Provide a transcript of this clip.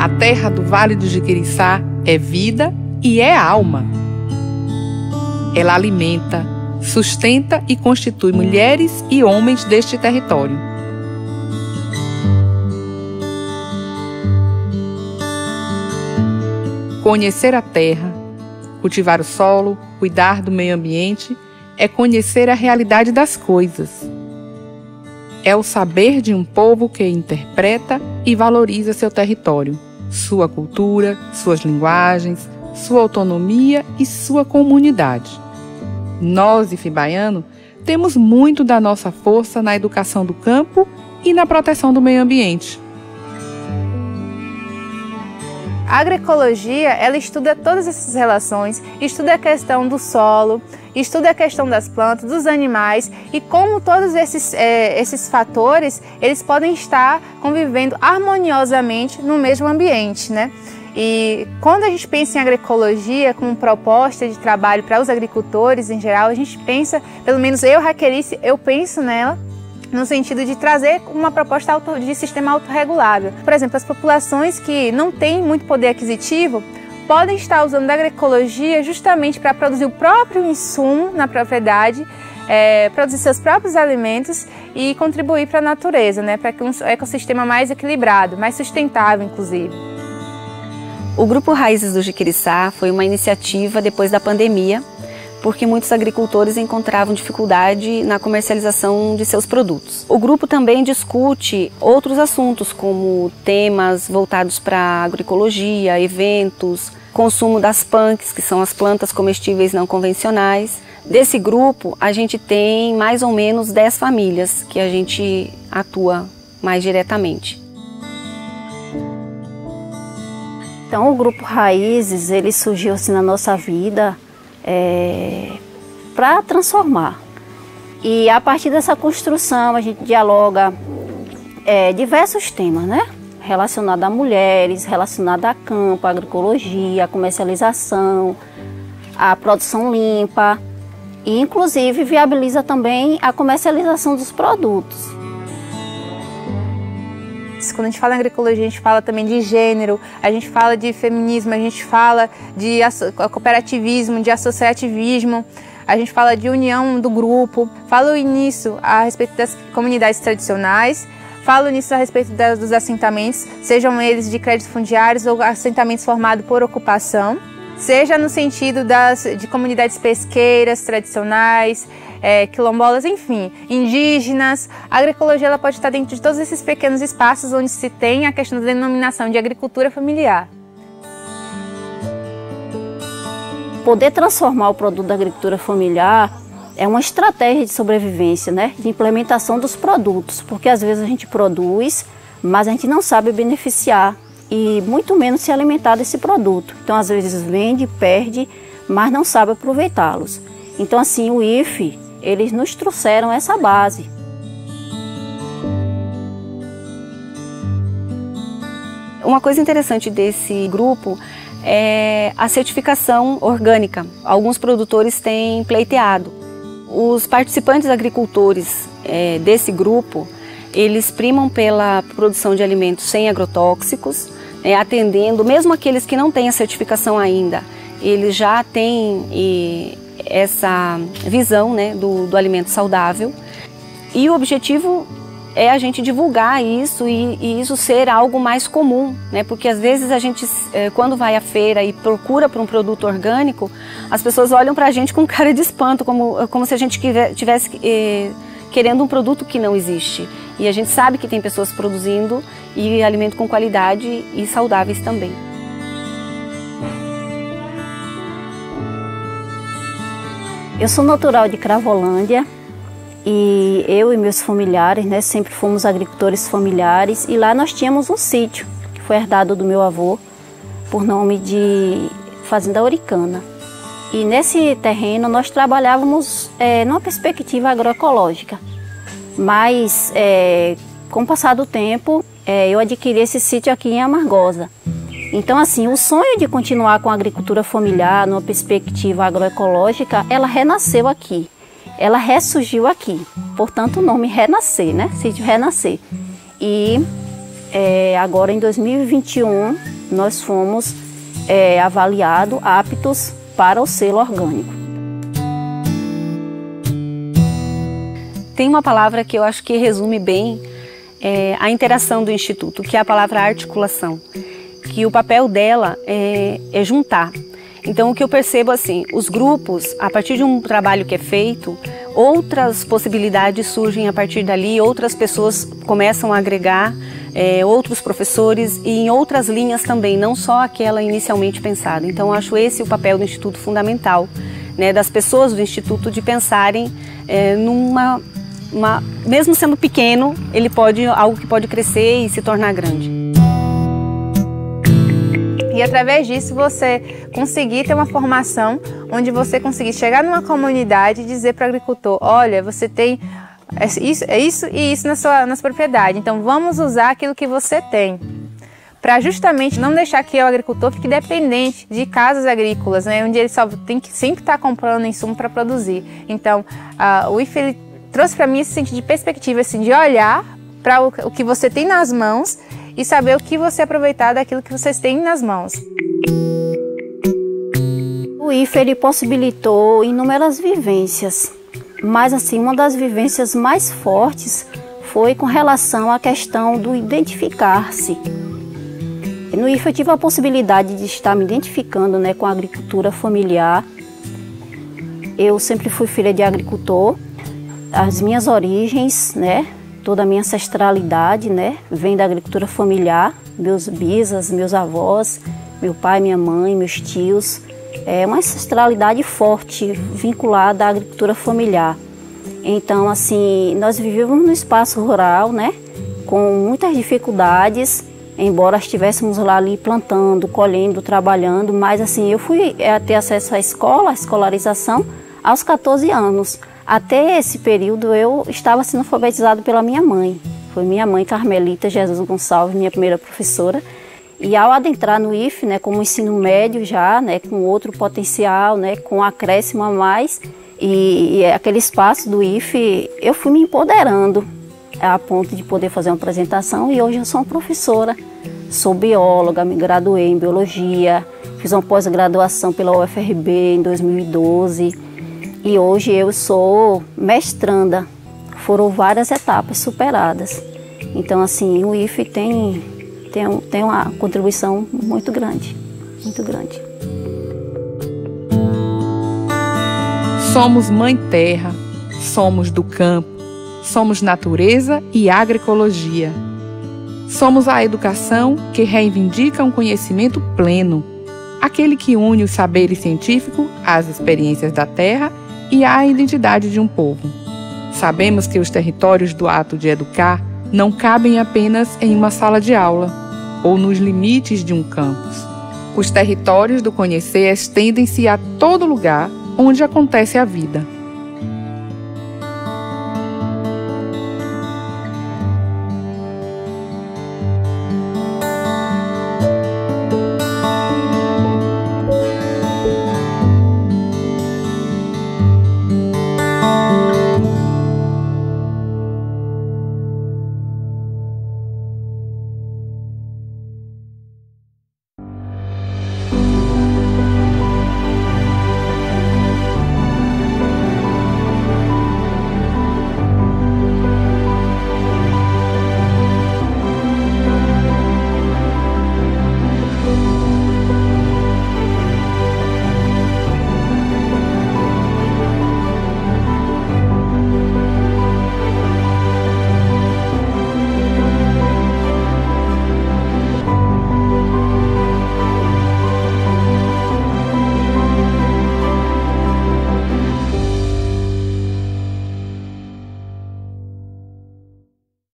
A terra do Vale do Jiquiriçá é vida e é alma. Ela alimenta, sustenta e constitui mulheres e homens deste território. Conhecer a terra, cultivar o solo, cuidar do meio ambiente é conhecer a realidade das coisas. É o saber de um povo que interpreta e valoriza seu território, sua cultura, suas linguagens, sua autonomia e sua comunidade. Nós, Ifibaiano, temos muito da nossa força na educação do campo e na proteção do meio ambiente. A agroecologia, ela estuda todas essas relações, estuda a questão do solo, estuda a questão das plantas, dos animais e como todos esses, é, esses fatores, eles podem estar convivendo harmoniosamente no mesmo ambiente, né? E quando a gente pensa em agroecologia como proposta de trabalho para os agricultores em geral, a gente pensa, pelo menos eu, Raquelice, eu penso nela no sentido de trazer uma proposta de sistema autorregulável. Por exemplo, as populações que não têm muito poder aquisitivo podem estar usando a agroecologia justamente para produzir o próprio insumo na propriedade, é, produzir seus próprios alimentos e contribuir para a natureza, né, para um ecossistema mais equilibrado, mais sustentável, inclusive. O Grupo Raízes do Jiquiriçá foi uma iniciativa depois da pandemia, porque muitos agricultores encontravam dificuldade na comercialização de seus produtos. O grupo também discute outros assuntos, como temas voltados para agroecologia, eventos, consumo das punks, que são as plantas comestíveis não convencionais. Desse grupo, a gente tem mais ou menos 10 famílias que a gente atua mais diretamente. Então, o grupo Raízes, ele surgiu assim na nossa vida é, para transformar. E a partir dessa construção, a gente dialoga é, diversos temas, né? Relacionados a mulheres, relacionado a campo, a agroecologia, a comercialização, a produção limpa e, inclusive, viabiliza também a comercialização dos produtos. Quando a gente fala em agroecologia, a gente fala também de gênero, a gente fala de feminismo, a gente fala de cooperativismo, de associativismo, a gente fala de união do grupo, falo nisso a respeito das comunidades tradicionais, falo nisso a respeito dos assentamentos, sejam eles de créditos fundiários ou assentamentos formados por ocupação, seja no sentido das, de comunidades pesqueiras tradicionais, é, quilombolas, enfim, indígenas. A agroecologia ela pode estar dentro de todos esses pequenos espaços onde se tem a questão da denominação de agricultura familiar. Poder transformar o produto da agricultura familiar é uma estratégia de sobrevivência, né? de implementação dos produtos, porque às vezes a gente produz, mas a gente não sabe beneficiar e muito menos se alimentar desse produto. Então, às vezes vende, perde, mas não sabe aproveitá-los. Então, assim, o IFE eles nos trouxeram essa base. Uma coisa interessante desse grupo é a certificação orgânica. Alguns produtores têm pleiteado. Os participantes agricultores é, desse grupo, eles primam pela produção de alimentos sem agrotóxicos, é, atendendo, mesmo aqueles que não têm a certificação ainda, eles já têm e, essa visão né, do, do alimento saudável. E o objetivo é a gente divulgar isso e, e, isso ser algo mais comum, né? Porque às vezes a gente, eh, quando vai à feira e procura por um produto orgânico, as pessoas olham para a gente com cara de espanto, como, como se a gente tivesse eh, querendo um produto que não existe. E a gente sabe que tem pessoas produzindo e alimento com qualidade e saudáveis também. Eu sou natural de Cravolândia e eu e meus familiares, né, sempre fomos agricultores familiares e lá nós tínhamos um sítio que foi herdado do meu avô por nome de Fazenda Oricana. E nesse terreno nós trabalhávamos é, numa perspectiva agroecológica, mas é, com o passar do tempo é, eu adquiri esse sítio aqui em Amargosa. Então, assim, o sonho de continuar com a agricultura familiar, numa perspectiva agroecológica, ela renasceu aqui. Ela ressurgiu aqui. Portanto, o nome Renascer, né? Sítio Renascer. E é, agora em 2021 nós fomos é, avaliados aptos para o selo orgânico. Tem uma palavra que eu acho que resume bem é, a interação do Instituto, que é a palavra articulação, que o papel dela é, é juntar. Então o que eu percebo assim, os grupos, a partir de um trabalho que é feito, outras possibilidades surgem a partir dali, outras pessoas começam a agregar, é, outros professores e em outras linhas também, não só aquela inicialmente pensada. Então acho esse o papel do Instituto fundamental, né, das pessoas do Instituto de pensarem é, numa uma, mesmo sendo pequeno, ele pode algo que pode crescer e se tornar grande. E através disso você conseguir ter uma formação onde você conseguir chegar numa comunidade e dizer para o agricultor: olha, você tem isso, é isso e isso na sua, na sua propriedade, então vamos usar aquilo que você tem. Para justamente não deixar que o agricultor fique dependente de casas agrícolas, né, onde ele só tem que sempre estar tá comprando insumo para produzir. Então, uh, o IFE trouxe para mim esse sentido de perspectiva, assim, de olhar para o, o que você tem nas mãos e saber o que você aproveitar daquilo que vocês têm nas mãos. O IFE possibilitou inúmeras vivências, mas assim uma das vivências mais fortes foi com relação à questão do identificar-se. No IFE eu tive a possibilidade de estar me identificando né, com a agricultura familiar. Eu sempre fui filha de agricultor. As minhas origens, né, toda a minha ancestralidade, né, vem da agricultura familiar, meus bisas, meus avós, meu pai, minha mãe, meus tios. É uma ancestralidade forte vinculada à agricultura familiar. Então, assim, nós vivemos no espaço rural, né, com muitas dificuldades, embora estivéssemos lá ali plantando, colhendo, trabalhando, mas assim, eu fui é, ter acesso à escola, à escolarização, aos 14 anos. Até esse período eu estava sendo alfabetizado pela minha mãe. Foi minha mãe, Carmelita Jesus Gonçalves, minha primeira professora. E ao adentrar no IF, né, como ensino médio já, né, com outro potencial, né, com acréscimo a mais, e, e aquele espaço do IF, eu fui me empoderando a ponto de poder fazer uma apresentação e hoje eu sou uma professora. Sou bióloga, me graduei em biologia, fiz uma pós-graduação pela UFRB em 2012 e hoje eu sou mestranda. Foram várias etapas superadas. Então, assim, o IFE tem, tem, tem uma contribuição muito grande, muito grande. Somos Mãe Terra, somos do campo, somos natureza e agroecologia. Somos a educação que reivindica um conhecimento pleno, aquele que une o saber científico às experiências da terra e à identidade de um povo. Sabemos que os territórios do ato de educar não cabem apenas em uma sala de aula ou nos limites de um campus. Os territórios do conhecer estendem-se a todo lugar onde acontece a vida.